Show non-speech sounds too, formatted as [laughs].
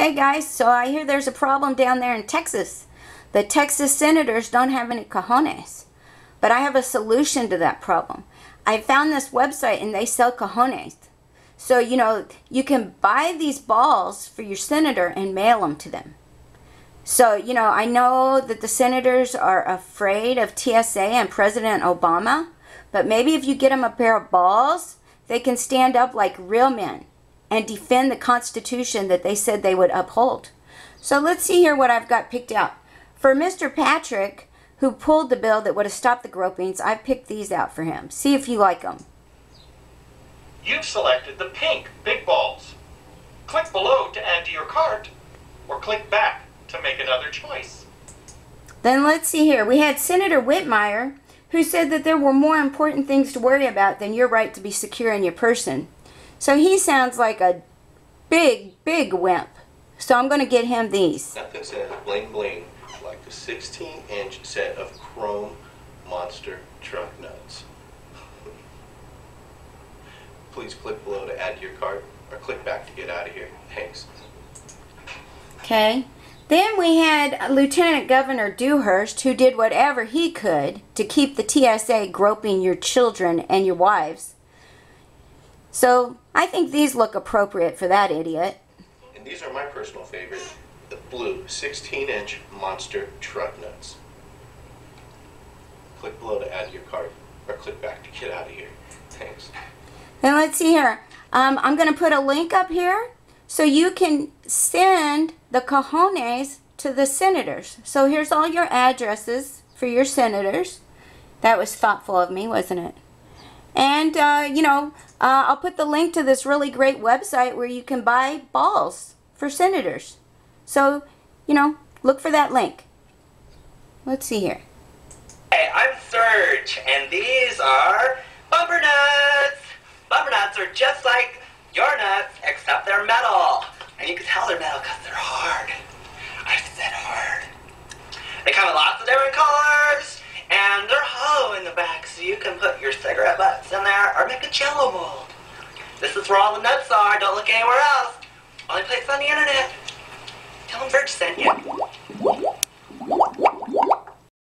Hey guys, so I hear there's a problem down there in Texas. The Texas senators don't have any cojones. But I have a solution to that problem. I found this website and they sell cojones. So, you know, you can buy these balls for your senator and mail them to them. So, you know, I know that the senators are afraid of TSA and President Obama, but maybe if you get them a pair of balls, they can stand up like real men and defend the Constitution that they said they would uphold. So let's see here what I've got picked out. For Mr. Patrick, who pulled the bill that would have stopped the gropings, I've picked these out for him. See if you like them. You've selected the pink big balls. Click below to add to your cart, or click back to make another choice. Then let's see here. We had Senator Whitmire, who said that there were more important things to worry about than your right to be secure in your person. So he sounds like a big, big wimp. So I'm going to get him these. Nothing says bling bling like the 16 inch set of chrome monster truck nuts. [laughs] Please click below to add to your cart or click back to get out of here. Thanks. Okay. Then we had Lieutenant Governor Dewhurst, who did whatever he could to keep the TSA groping your children and your wives. So I think these look appropriate for that idiot. And these are my personal favorite the blue 16 inch monster truck nuts. Click below to add to your cart or click back to get out of here. Thanks. Then let's see here. Um, I'm going to put a link up here so you can send the cojones to the senators. So here's all your addresses for your senators. That was thoughtful of me, wasn't it? And, uh, you know, uh, I'll put the link to this really great website where you can buy balls for senators. So, you know, look for that link. Let's see here. Hey, I'm Serge, and these are bumper nuts. Bumper nuts are just like your nuts, except they're metal. And you can tell they're metal because they're hard. Can put your cigarette butts in there or make a jello mold. This is where all the nuts are. Don't look anywhere else. Only place on the internet. Tell them Serge sent you.